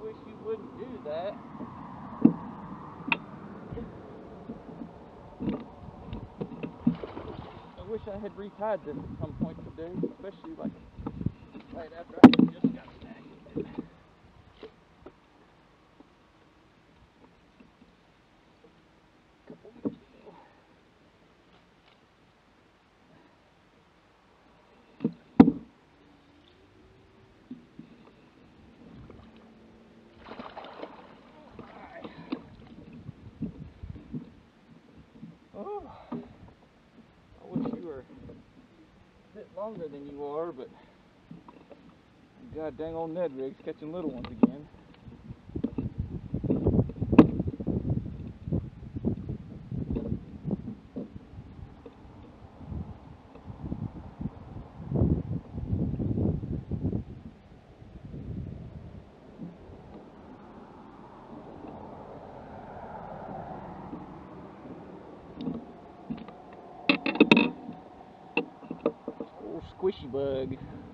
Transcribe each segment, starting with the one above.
wish you wouldn't do that. I wish I had retied this at some point today, especially like right after I Oh, I wish you were a bit longer than you are, but god dang old Ned rig's catching little ones again. Old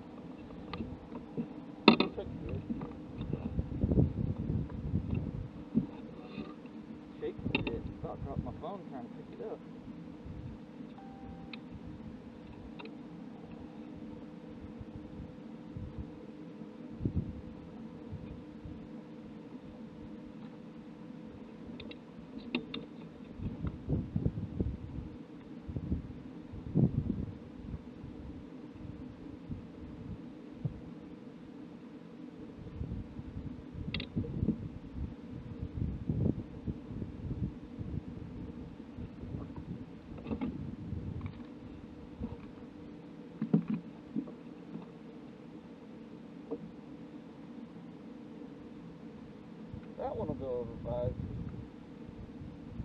That one will go over five.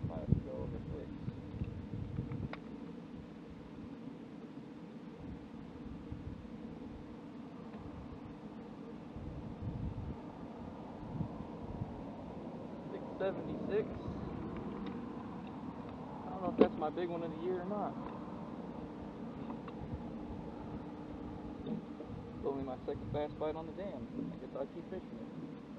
Five go over six. Six seventy six. I don't know if that's my big one of the year or not. It's only my second bass bite on the dam. I guess I'll keep fishing it.